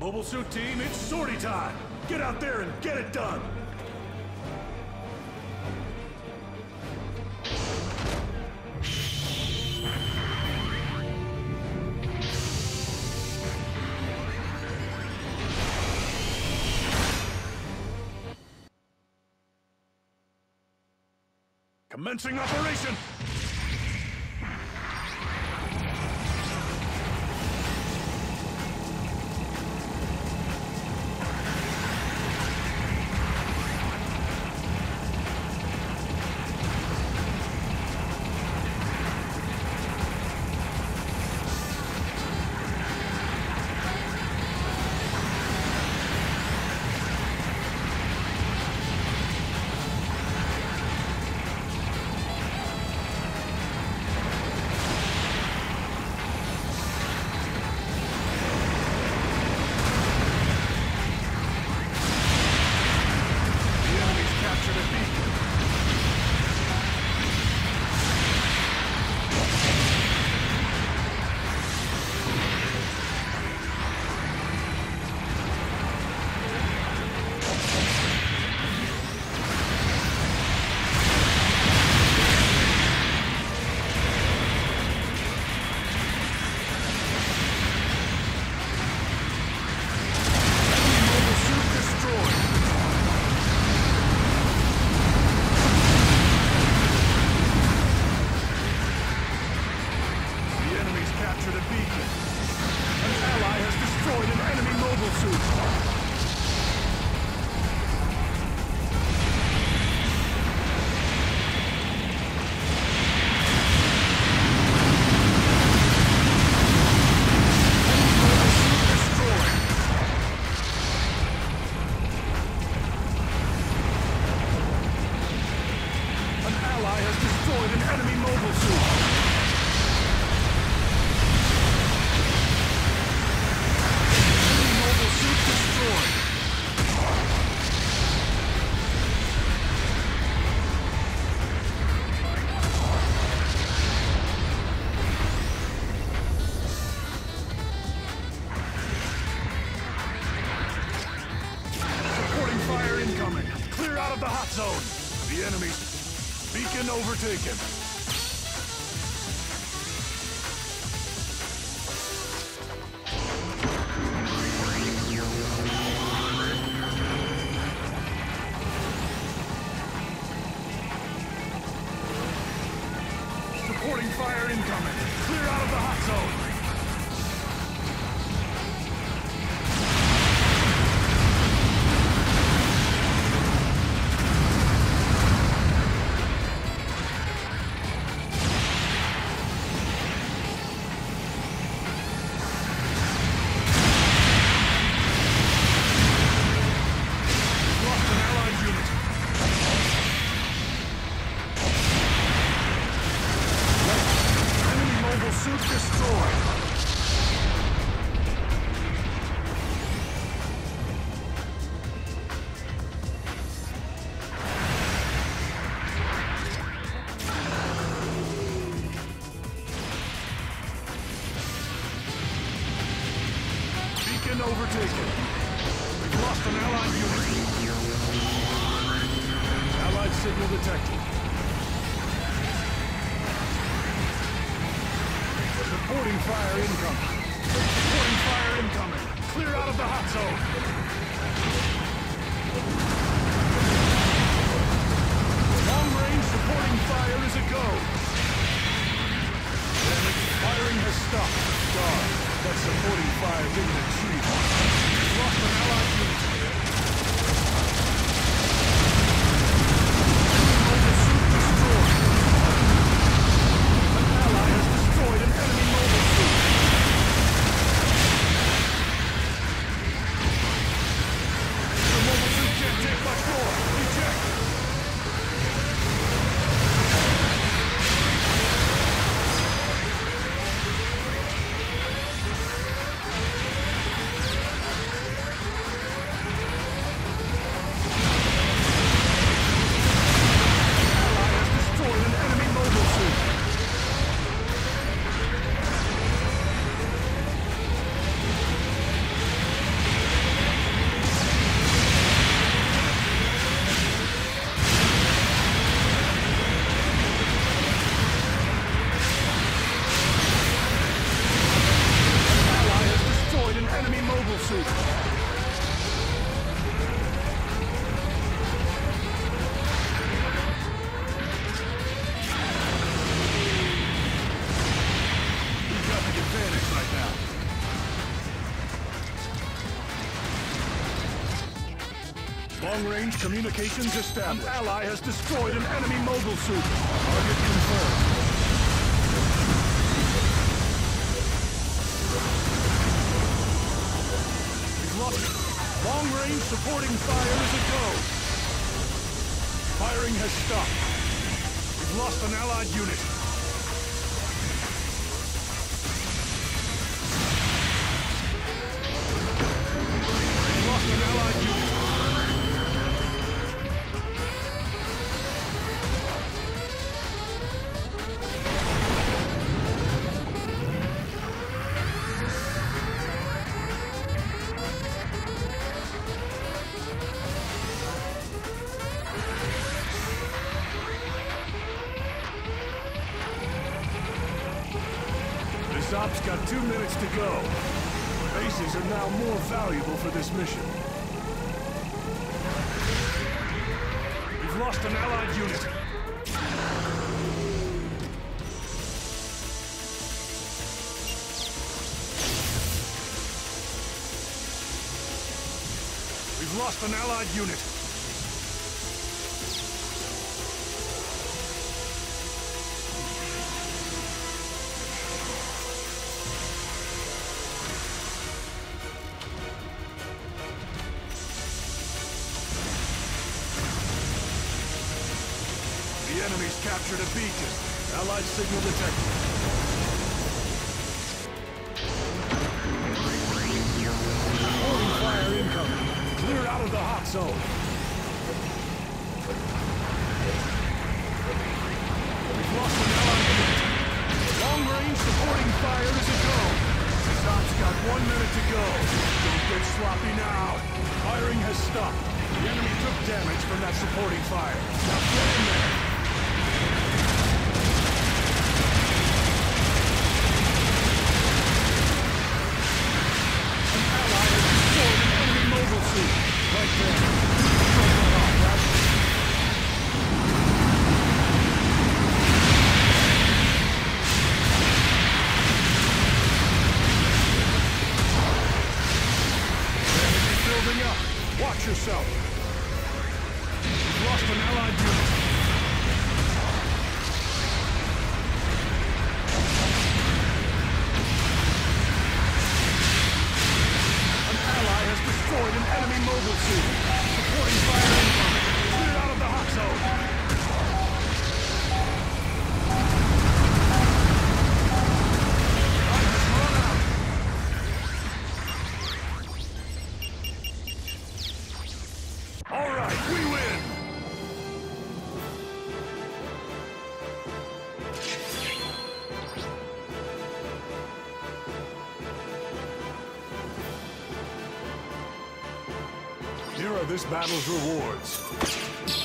Mobile suit team, it's sortie time! Get out there and get it done! Commencing operation! Of the hot zone. The enemy beacon overtaken. Supporting fire incoming. Supporting fire incoming. Clear out of the hot zone. Long range supporting fire is a go. Firing has stopped. Guard. That supporting fire didn't achieve. Lost an allied Long-range communications established. An ally has destroyed an enemy mobile suit. Target confirmed. Lost. Long-range supporting fire is a go. Firing has stopped. We've lost an allied unit. We've lost an allied unit. Op's got two minutes to go. Bases are now more valuable for this mission. We've lost an allied unit. We've lost an allied unit. Captured a beacon. Allied signal detected. Holding fire incoming. Clear out of the hot zone. We've lost an allied unit. Long range supporting fire is a go. Zop's got one minute to go. Don't get sloppy now. Firing has stopped. The enemy took damage from that supporting fire. Now get in there. Here are this battle's rewards.